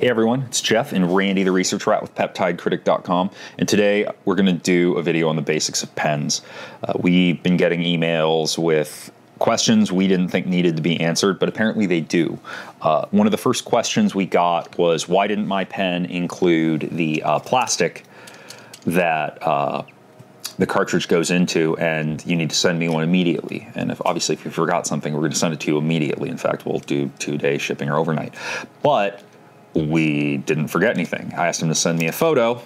Hey everyone, it's Jeff and Randy, the research rat with peptidecritic.com. And today we're going to do a video on the basics of pens. Uh, we've been getting emails with questions we didn't think needed to be answered, but apparently they do. Uh, one of the first questions we got was why didn't my pen include the uh, plastic that uh, the cartridge goes into and you need to send me one immediately. And if obviously if you forgot something, we're going to send it to you immediately. In fact, we'll do two day shipping or overnight. But we didn't forget anything. I asked him to send me a photo,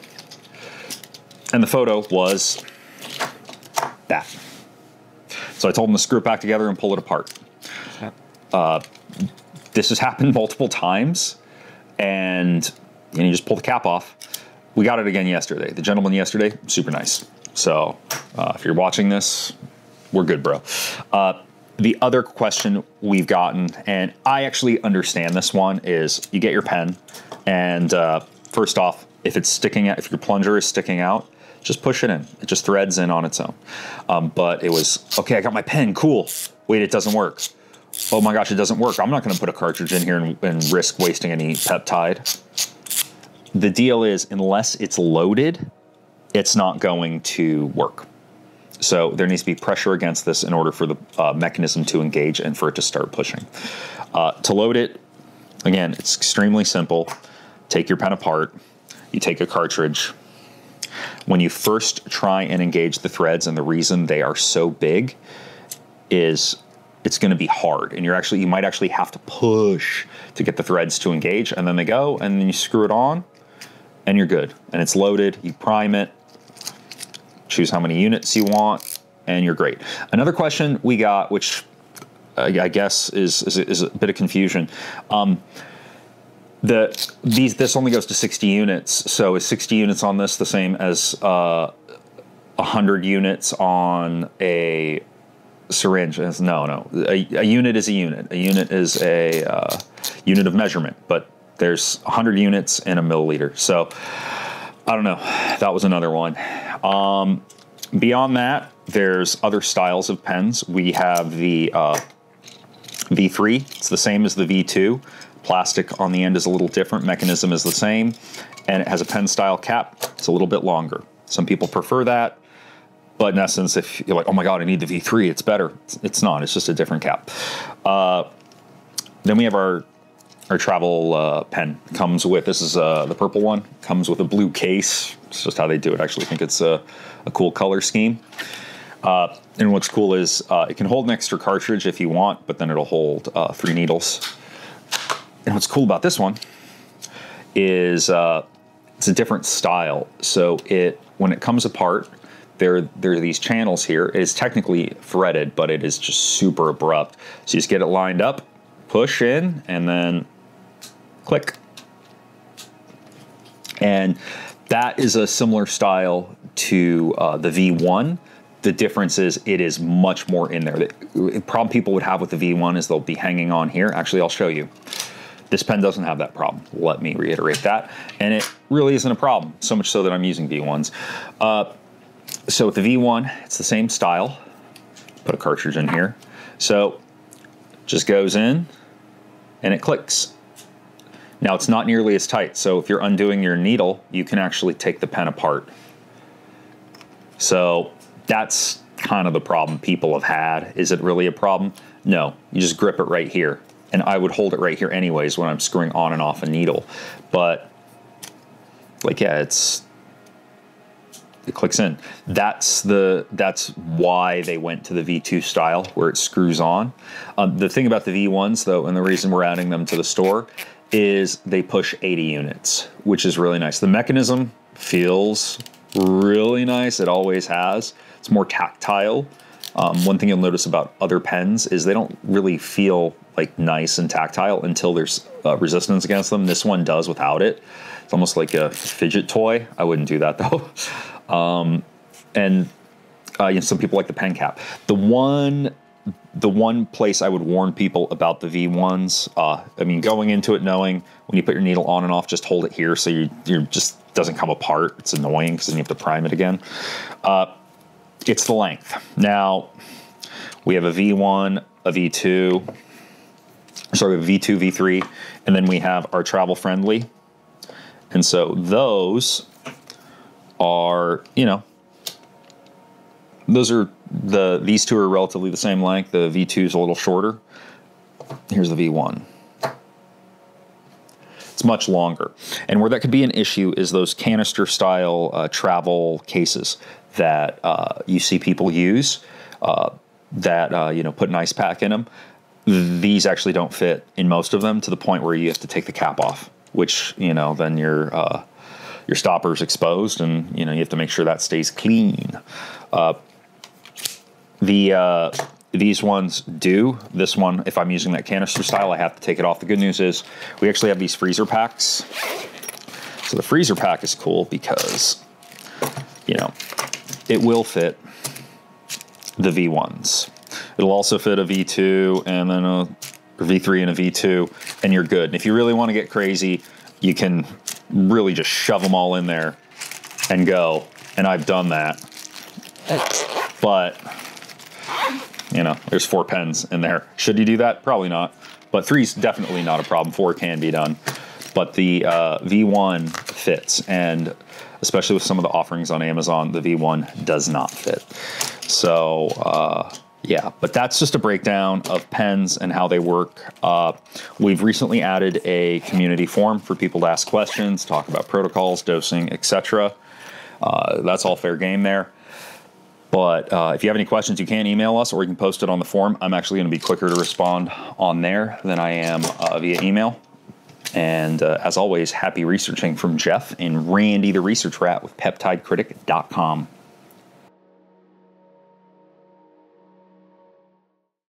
and the photo was that. So I told him to screw it back together and pull it apart. Uh, this has happened multiple times, and you, you just pull the cap off. We got it again yesterday. The gentleman yesterday, super nice. So uh, if you're watching this, we're good, bro. Uh, the other question we've gotten, and I actually understand this one, is you get your pen, and uh, first off, if it's sticking out, if your plunger is sticking out, just push it in. It just threads in on its own. Um, but it was okay. I got my pen. Cool. Wait, it doesn't work. Oh my gosh, it doesn't work. I'm not going to put a cartridge in here and, and risk wasting any peptide. The deal is, unless it's loaded, it's not going to work. So there needs to be pressure against this in order for the uh, mechanism to engage and for it to start pushing. Uh, to load it, again, it's extremely simple. Take your pen apart, you take a cartridge. When you first try and engage the threads, and the reason they are so big is it's going to be hard and you're actually you might actually have to push to get the threads to engage and then they go and then you screw it on and you're good and it's loaded you prime it choose how many units you want, and you're great. Another question we got, which I guess is, is, is, a bit of confusion. Um, the these this only goes to 60 units, so is 60 units on this the same as uh, 100 units on a syringe? No, no. A, a, unit is a unit. A unit is a uh, unit of measurement, but there's 100 units in a milliliter. So I don't know. That was another one. Um, beyond that, there's other styles of pens. We have the uh, V3. It's the same as the V2. Plastic on the end is a little different. Mechanism is the same, and it has a pen style cap. It's a little bit longer. Some people prefer that, but in essence, if you're like, oh my god, I need the V3, it's better. It's not. It's just a different cap. Uh, then we have our our travel uh, pen comes with this is uh, the purple one comes with a blue case. It's just how they do it. I actually think it's a, a cool color scheme. Uh, and what's cool is uh, it can hold an extra cartridge if you want but then it'll hold uh, three needles. And what's cool about this one is uh, it's a different style. So it when it comes apart there, there are these channels here. It is technically threaded, but it is just super abrupt. So you just get it lined up, push in, and then click. And that is a similar style to uh, the V1. The difference is it is much more in there. The problem people would have with the V1 is they'll be hanging on here. Actually, I'll show you. This pen doesn't have that problem. Let me reiterate that. And it really isn't a problem, so much so that I'm using V1s. Uh, so with the V1, it's the same style. Put a cartridge in here. So just goes in and it clicks. Now it's not nearly as tight, so if you're undoing your needle, you can actually take the pen apart. So that's kind of the problem people have had. Is it really a problem? No, you just grip it right here. And I would hold it right here anyways when I'm screwing on and off a needle. But like, yeah, it's, it clicks in. That's the that's why they went to the V2 style where it screws on. Um, the thing about the V1s though, and the reason we're adding them to the store is they push 80 units, which is really nice. The mechanism feels really nice. It always has. It's more tactile. Um, one thing you'll notice about other pens is they don't really feel like nice and tactile until there's uh, resistance against them. This one does without it. It's almost like a fidget toy. I wouldn't do that though. Um, and uh, you know, some people like the pen cap. The one the one place I would warn people about the V1s, uh, I mean, going into it knowing when you put your needle on and off, just hold it here so you you just doesn't come apart. It's annoying because then you have to prime it again. Uh, it's the length. Now we have a V1, a V2, sorry, a V2, V3, and then we have our travel friendly And so those are, you know, those are the these two are relatively the same length. The V2 is a little shorter. Here's the V1. It's much longer. And where that could be an issue is those canister style uh, travel cases that uh, you see people use uh, that, uh, you know, put an ice pack in them. These actually don't fit in most of them to the point where you have to take the cap off, which, you know, then your, uh, your stopper's exposed and, you know, you have to make sure that stays clean. Uh, the, these ones do. This one, if I'm using that canister style, I have to take it off. The good news is we actually have these freezer packs. So the freezer pack is cool because, you know, it will fit the V1s. It'll also fit a V2 and then a V3 and a V2, and you're good. And if you really want to get crazy, you can really just shove them all in there and go. And I've done that. But you know, there's four pens in there. Should you do that? Probably not. But three's definitely not a problem. Four can be done. But the uh, V1 fits, and especially with some of the offerings on Amazon, the V1 does not fit. So, uh, yeah, but that's just a breakdown of pens and how they work. Uh, we've recently added a community forum for people to ask questions, talk about protocols, dosing, etc. Uh, that's all fair game there. But uh, if you have any questions, you can email us or you can post it on the forum. I'm actually going to be quicker to respond on there than I am uh, via email. And uh, as always, happy researching from Jeff and Randy, the research rat with peptidecritic.com.